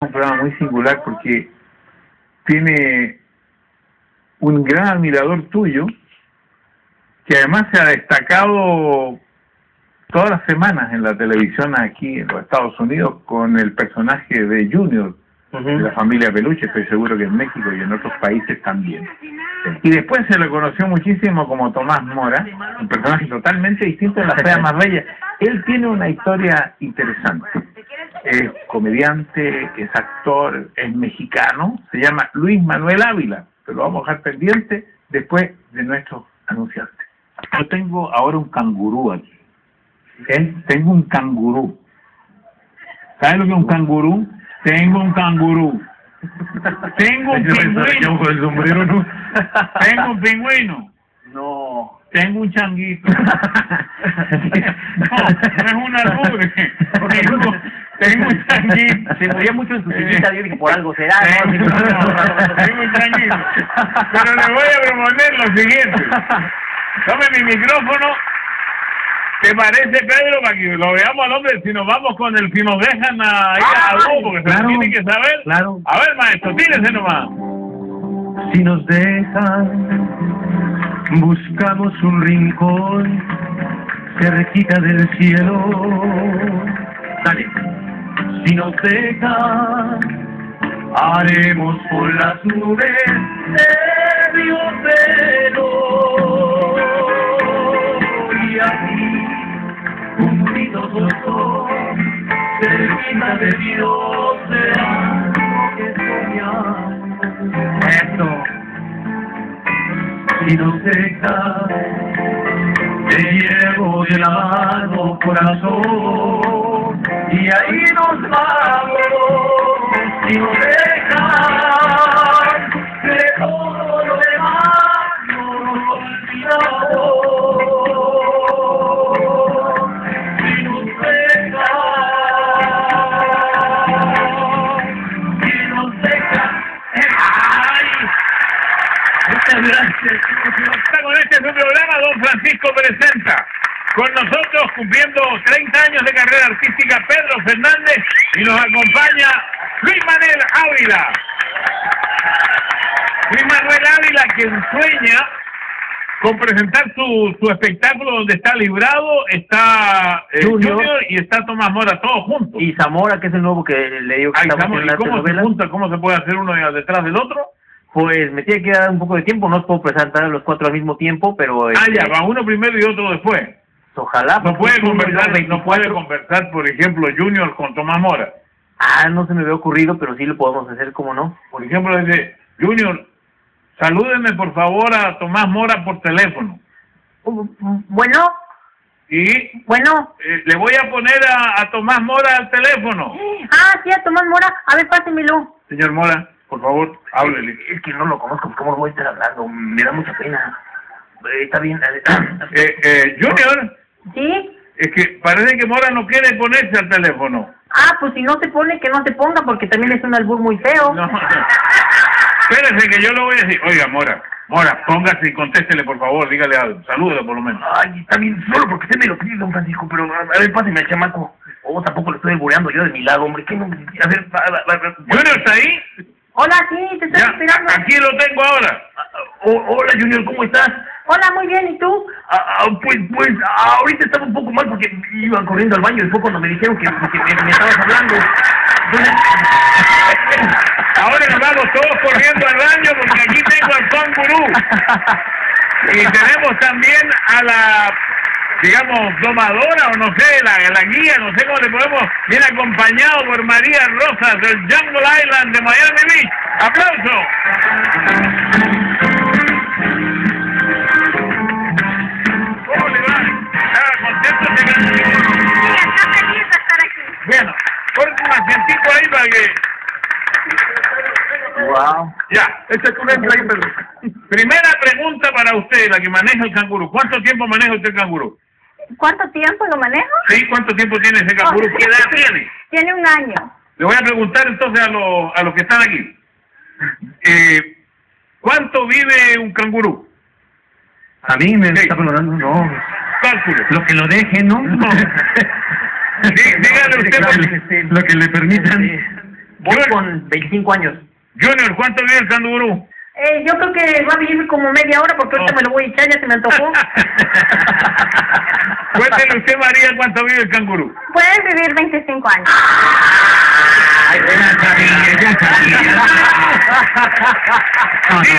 un programa muy singular porque tiene un gran admirador tuyo que además se ha destacado todas las semanas en la televisión aquí en los Estados Unidos con el personaje de Junior de la familia Peluche, estoy seguro que en México y en otros países también. Y después se le conoció muchísimo como Tomás Mora, un personaje totalmente distinto de la fea más bella. Él tiene una historia interesante. Es comediante, es actor, es mexicano, se llama Luis Manuel Ávila, pero lo vamos a dejar pendiente después de nuestro anunciante. Yo tengo ahora un cangurú aquí. ¿Eh? Tengo un cangurú. ¿Sabes lo que es un cangurú? Tengo un cangurú. Tengo un pingüino. con el sombrero, ¿no? Tengo un pingüino. No. Tengo un changuito. No, no es un albur. Tengo, tengo un changuito. Se movía mucho en su sillita, yo dije, por algo será, ¿no? Un changuito. Pero le voy a proponer lo siguiente. Tome mi micrófono. ¿Te parece, Pedro, para que lo veamos al hombre? Si nos vamos con el, si nos dejan a ir a algo, porque se Claro, lo tienen que saber. claro. A ver, maestro, tírese nomás. Si nos dejan, buscamos un rincón cerquita del cielo. Dale. Si nos dejan, haremos por las nubes de río Pelo. Y así, unidos los dos, cerquita de Dios será que soñamos. Eso. Si nos dejas, te llevo de la corazón, y ahí nos vamos. Si nos dejas, de todo lo demás nos olvidamos. Si nos dejas, si nos dejas, ¡ay! Con este su programa, don Francisco presenta. Con nosotros, cumpliendo 30 años de carrera artística, Pedro Fernández, y nos acompaña Luis Manuel Ávila. Luis Manuel Ávila, quien sueña con presentar su, su espectáculo donde está Librado, está eh, Junior. Junior. y está Tomás Mora, todos juntos. Y Zamora, que es el nuevo que le digo que Ahí estamos en ¿Y la cómo se junta? ¿Cómo se puede hacer uno detrás del otro? pues me tiene que dar un poco de tiempo, no os puedo presentar a los cuatro al mismo tiempo, pero Ah, este, ya, va uno primero y otro después. Ojalá. No puede conversar, no puede 24. conversar, por ejemplo, Junior con Tomás Mora. Ah, no se me había ocurrido, pero sí lo podemos hacer, ¿cómo no? Por ejemplo, dice, Junior, salúdeme por favor a Tomás Mora por teléfono. Bueno, Y bueno. eh, le voy a poner a, a Tomás Mora al teléfono. Ah, sí, a Tomás Mora. A ver, pásemelo. Señor Mora, por favor, háblele. Es que no lo conozco, ¿cómo lo voy a estar hablando? Me da mucha pena. Eh, está bien. Eh, eh, Junior, ¿Sí? es que parece que Mora no quiere ponerse al teléfono. Ah, pues si no se pone, que no se ponga, porque también es un albur muy feo. No. Espérese que yo lo voy a decir. Oiga, Mora, Mora, póngase y contéstele, por favor, dígale algo. Salúdelo por lo menos. Ay, está bien, solo porque usted me lo pide, don Francisco, pero a ver, páseme al chamaco. Oh, tampoco le estoy albureando yo de mi lado, hombre. ¿Qué no? A ver, va, va, va, va. Junior, ¿está ahí? Hola, sí, te estoy Ya, esperando. aquí lo tengo ahora. Oh, hola, Junior, ¿cómo estás? Hola, muy bien, ¿y tú? Ah, ah, pues, pues, ah, ahorita estaba un poco mal porque iba corriendo al baño y fue cuando me dijeron que, me, estabas hablando. Ahora nos vamos todos corriendo al baño porque aquí tengo al Juan Gurú. Y tenemos también a la, digamos, domadora o no sé, la, la guía, no sé cómo le podemos, viene acompañado por María Rosas del Jungle Island de Miami Beach. ¡Aplauso! Asientico ahí para que... wow. Ya, esta es una. Primera pregunta para usted, la que maneja el canguro. ¿Cuánto tiempo maneja usted el canguro? ¿Cuánto tiempo lo manejo? ¿Sí? ¿Cuánto tiempo tiene ese canguro? ¿Qué edad tiene? Tiene un año. Le voy a preguntar entonces a, los a los que están aquí. Eh, ¿Cuánto vive un canguro? A mí me Sí. está valorando, no. Cálculo. Lo que lo deje, ¿no? Dí- dígale usted, Claro, porque- Lo que le permitan. Voy Yo- con 25 años. Junior, ¿cuánto vive el canguro? Eh, yo creo que va a vivir como media hora porque ahorita Oh. me lo voy a echar, ya se me antojó. Cuéntele usted, María, cuánto vive el canguro. Puedes vivir 25 años. Ay, ya sabía, ya sabía.